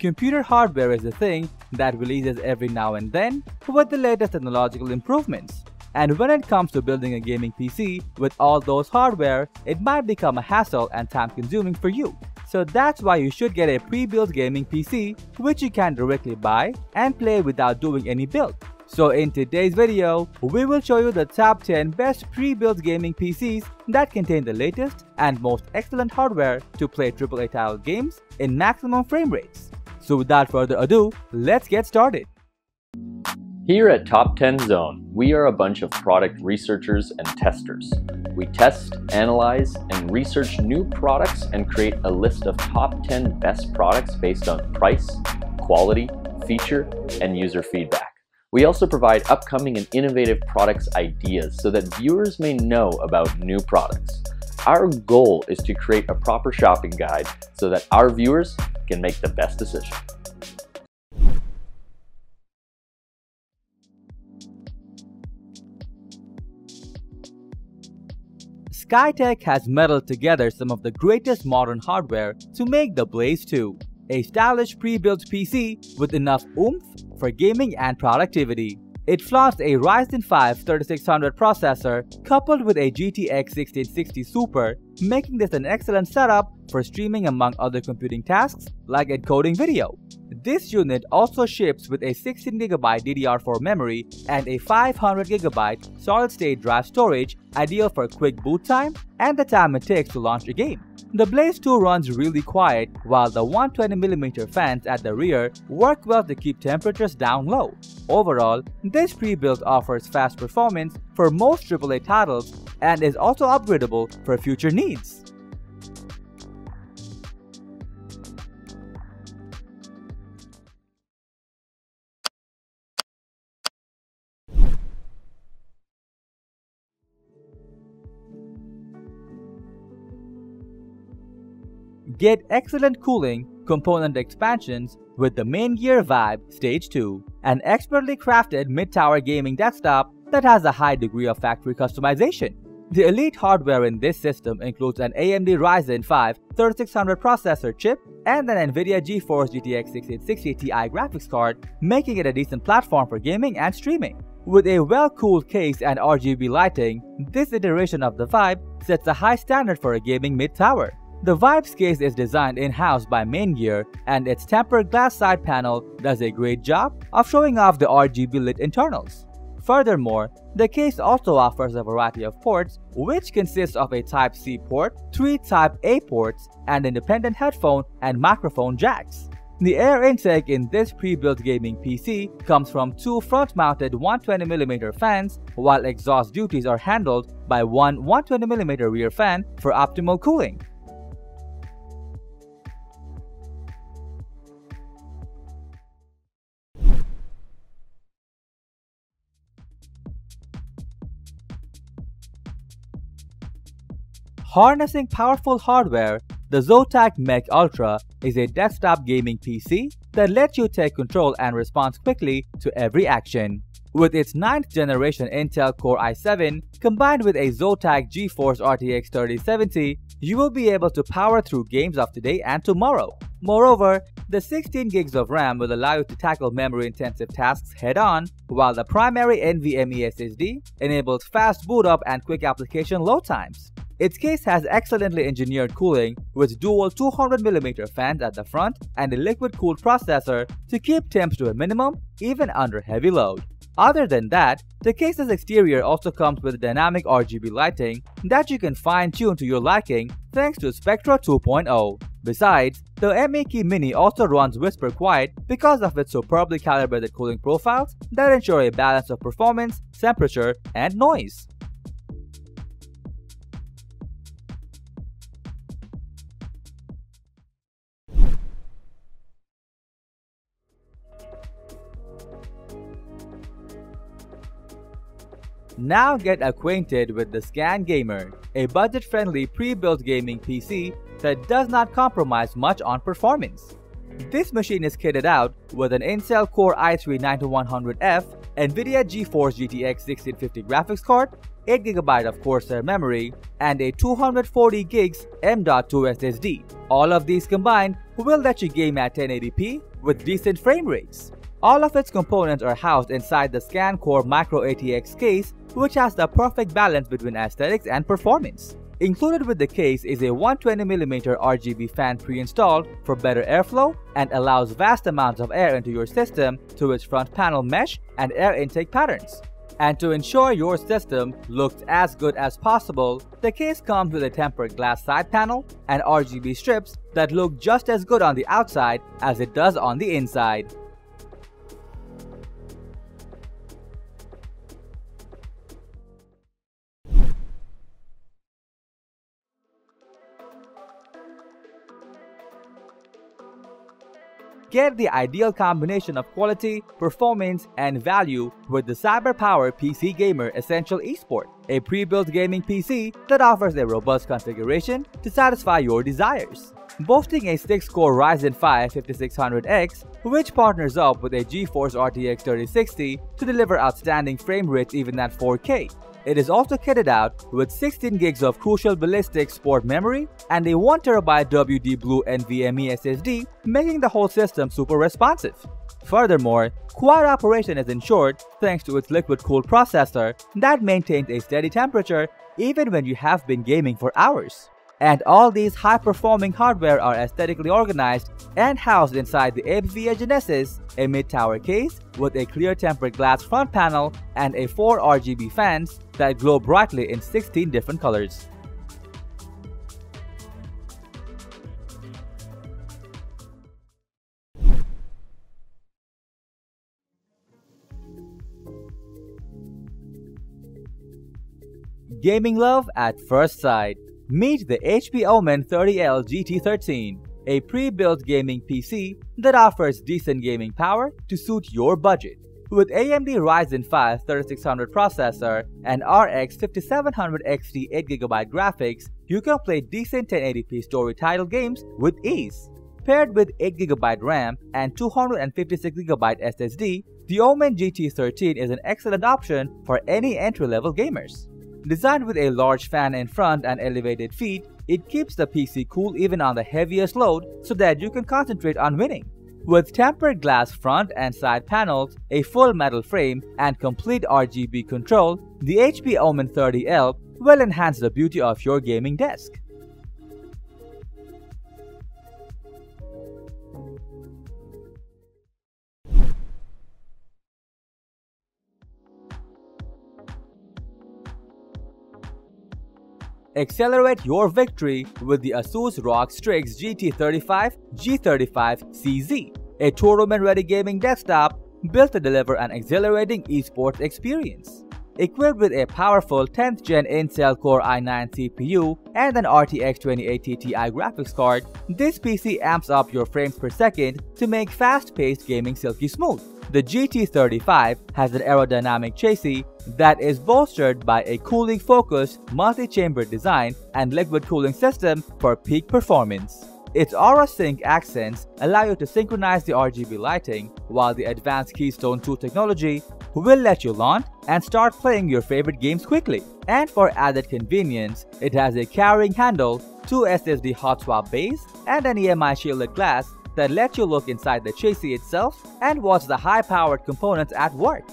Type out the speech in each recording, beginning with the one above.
Computer hardware is a thing that releases every now and then with the latest technological improvements. And when it comes to building a gaming PC with all those hardware, it might become a hassle and time consuming for you. So that's why you should get a pre-built gaming PC which you can directly buy and play without doing any build. So in today's video, we will show you the top 10 best pre-built gaming PCs that contain the latest and most excellent hardware to play AAA title games in maximum frame rates. So without further ado, let's get started. Here at Top 10 Zone, we are a bunch of product researchers and testers. We test, analyze, and research new products and create a list of top 10 best products based on price, quality, feature, and user feedback. We also provide upcoming and innovative products ideas so that viewers may know about new products. Our goal is to create a proper shopping guide so that our viewers can make the best decision. Skytech has meddled together some of the greatest modern hardware to make the Blaze 2, a stylish pre-built PC with enough oomph for gaming and productivity. It flaunts a Ryzen 5 3600 processor coupled with a GTX 1660 Super, making this an excellent setup for streaming among other computing tasks like encoding video. This unit also ships with a 16GB DDR4 memory and a 500GB solid-state drive storage ideal for quick boot time and the time it takes to launch a game. The Blaze 2 runs really quiet while the 120mm fans at the rear work well to keep temperatures down low. Overall, this pre-built offers fast performance for most AAA titles and is also upgradable for future needs. Get excellent cooling component expansions with the Maingear Vibe Stage 2, an expertly crafted mid-tower gaming desktop that has a high degree of factory customization. The elite hardware in this system includes an AMD Ryzen 5 3600 processor chip and an NVIDIA GeForce GTX 1660 Ti graphics card, making it a decent platform for gaming and streaming. With a well-cooled case and RGB lighting, this iteration of the Vibe sets a high standard for a gaming mid-tower. The Vibes case is designed in-house by Maingear and its tempered glass side panel does a great job of showing off the RGB lit internals. Furthermore, the case also offers a variety of ports which consists of a Type-C port, 3 Type-A ports, and independent headphone and microphone jacks. The air intake in this pre-built gaming PC comes from two front-mounted 120mm fans while exhaust duties are handled by one 120mm rear fan for optimal cooling. Harnessing powerful hardware, the Zotac MEK Ultra is a desktop gaming PC that lets you take control and respond quickly to every action. With its 9th generation Intel Core i7 combined with a Zotac GeForce RTX 3070, you will be able to power through games of today and tomorrow. Moreover, the 16 gigs of RAM will allow you to tackle memory-intensive tasks head-on, while the primary NVMe SSD enables fast boot up and quick application load times. Its case has excellently engineered cooling with dual 200mm fans at the front and a liquid-cooled processor to keep temps to a minimum even under heavy load. Other than that, the case's exterior also comes with dynamic RGB lighting that you can fine-tune to your liking thanks to Spectra 2.0. Besides, the MEK Mini also runs Whisper Quiet because of its superbly calibrated cooling profiles that ensure a balance of performance, temperature, and noise. Now get acquainted with the Scan Gamer, a budget-friendly pre-built gaming PC that does not compromise much on performance. This machine is kitted out with an Intel Core i3-9100F, NVIDIA GeForce GTX 1650 graphics card, 8GB of Corsair memory, and a 240 gigs M.2 SSD. All of these combined will let you game at 1080p with decent frame rates. All of its components are housed inside the ScanCore Micro ATX case, which has the perfect balance between aesthetics and performance. Included with the case is a 120mm RGB fan pre-installed for better airflow and allows vast amounts of air into your system through its front panel mesh and air intake patterns. And to ensure your system looks as good as possible, the case comes with a tempered glass side panel and RGB strips that look just as good on the outside as it does on the inside. Get the ideal combination of quality, performance, and value with the CyberPower PC Gamer Essential Esport, a pre-built gaming PC that offers a robust configuration to satisfy your desires. Boasting a 6-core Ryzen 5 5600X, which partners up with a GeForce RTX 3060 to deliver outstanding frame rates even at 4K, it is also kitted out with 16 gigs of Crucial Ballistix Sport memory and a 1TB WD Blue NVMe SSD, making the whole system super responsive. Furthermore, quad operation is ensured thanks to its liquid-cooled processor that maintains a steady temperature even when you have been gaming for hours. And all these high-performing hardware are aesthetically organized and housed inside the Ape Genesis, a mid-tower case with a clear tempered glass front panel and a 4 RGB fans that glow brightly in 16 different colors. Gaming love at first sight. Meet the HP Omen 30L GT13, a pre-built gaming PC that offers decent gaming power to suit your budget. With AMD Ryzen 5 3600 processor and RX 5700 XT 8GB graphics, you can play decent 1080p story title games with ease. Paired with 8GB RAM and 256GB SSD, the Omen GT13 is an excellent option for any entry-level gamers. Designed with a large fan in front and elevated feet, it keeps the PC cool even on the heaviest load so that you can concentrate on winning. With tempered glass front and side panels, a full metal frame, and complete RGB control, the HP Omen 30L will enhance the beauty of your gaming desk. Accelerate your victory with the Asus ROG Strix GT35 G35CZ, a tournament-ready gaming desktop built to deliver an exhilarating esports experience. Equipped with a powerful 10th gen Intel Core i9 CPU and an RTX 2080 Ti graphics card, this PC amps up your frames per second to make fast-paced gaming silky smooth. The GT35 has an aerodynamic chassis that is bolstered by a cooling-focused multi-chamber design and liquid cooling system for peak performance. Its Aura Sync accents allow you to synchronize the RGB lighting, while the advanced Keystone 2 technology will let you launch and start playing your favorite games quickly. And for added convenience, it has a carrying handle, two SSD hot swap bays, and an EMI shielded glass that lets you look inside the chassis itself and watch the high-powered components at work.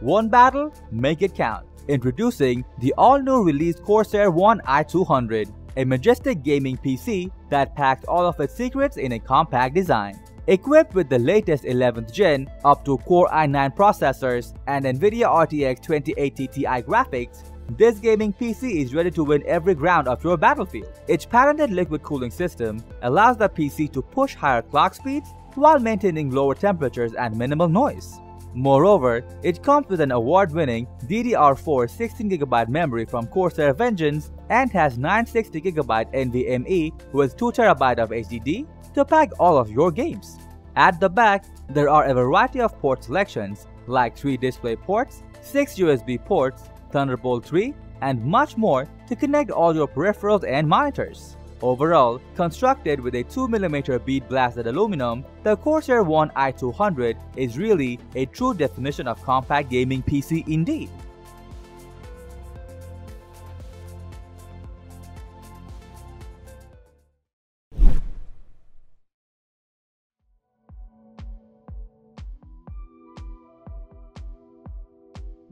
One battle, make it count. Introducing the all-new released Corsair One i200, a majestic gaming PC that packs all of its secrets in a compact design. Equipped with the latest 11th gen up to Core i9 processors and NVIDIA RTX 2080 Ti graphics, this gaming PC is ready to win every ground of your battlefield. Its patented liquid cooling system allows the PC to push higher clock speeds while maintaining lower temperatures and minimal noise. Moreover, it comes with an award-winning DDR4 16GB memory from Corsair Vengeance and has 960GB NVMe with 2TB of HDD to pack all of your games. At the back, there are a variety of port selections like 3 display ports, 6 USB ports, Thunderbolt 3, and much more to connect all your peripherals and monitors. Overall, constructed with a 2mm bead blasted aluminum, the Corsair One i200 is really a true definition of compact gaming PC indeed.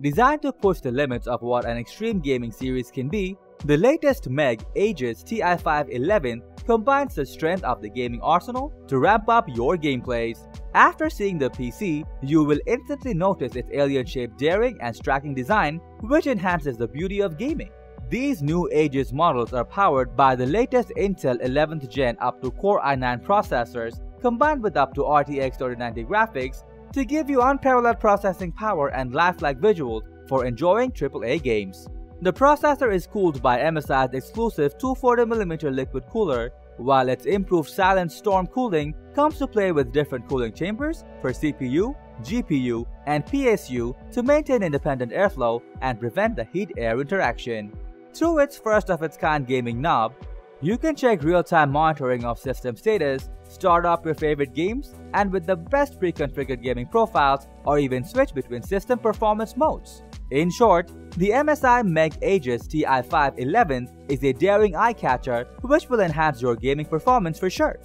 Designed to push the limits of what an extreme gaming series can be, the latest MEG Aegis Ti511 combines the strength of the gaming arsenal to ramp up your gameplays. After seeing the PC, you will instantly notice its alien-shaped daring and striking design, which enhances the beauty of gaming. These new Aegis models are powered by the latest Intel 11th Gen up to Core i9 processors combined with up to RTX 3090 graphics to give you unparalleled processing power and lifelike visuals for enjoying AAA games. The processor is cooled by MSI's exclusive 240mm liquid cooler, while its improved silent storm cooling comes to play with different cooling chambers for CPU, GPU, and PSU to maintain independent airflow and prevent the heat-air interaction. Through its first-of-its-kind gaming knob, you can check real-time monitoring of system status, start up your favorite games, and with the best pre-configured gaming profiles, or even switch between system performance modes. In short, the MSI MEG Aegis Ti511 is a daring eye-catcher which will enhance your gaming performance for sure.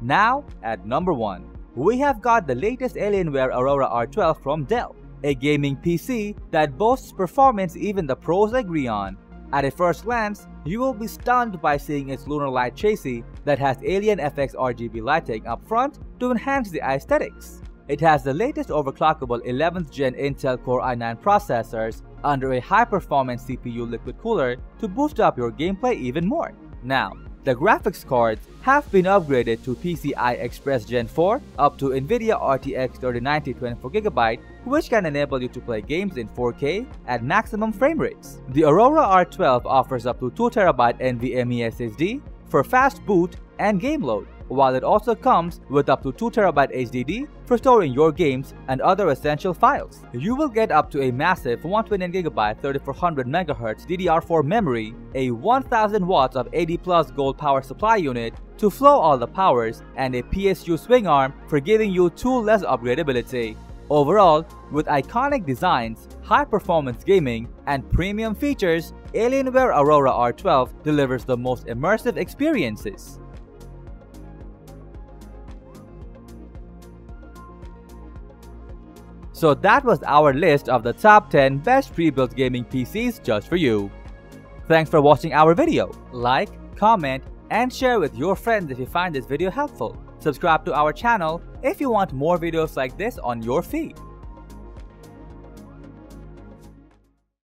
Now, at number 1, we have got the latest Alienware Aurora R12 from Dell, a gaming PC that boasts performance even the pros agree on. At a first glance, you will be stunned by seeing its lunar light chassis that has Alien FX RGB lighting up front to enhance the aesthetics. It has the latest overclockable 11th gen Intel Core i9 processors under a high-performance CPU liquid cooler to boost up your gameplay even more. Now, the graphics cards have been upgraded to PCI Express Gen 4 up to NVIDIA RTX 3090 24GB which can enable you to play games in 4K at maximum frame rates. The Aurora R12 offers up to 2TB NVMe SSD for fast boot and game load while it also comes with up to 2TB HDD for storing your games and other essential files. You will get up to a massive 128GB 3400MHz DDR4 memory, a 1000 watts of 80 plus gold power supply unit to flow all the powers, and a PSU swing arm for giving you tool-less upgradability. Overall, with iconic designs, high-performance gaming, and premium features, Alienware Aurora R12 delivers the most immersive experiences. So that was our list of the top 10 best pre-built gaming PCs just for you. Thanks for watching our video. Like, comment, and share with your friends if you find this video helpful. Subscribe to our channel if you want more videos like this on your feed.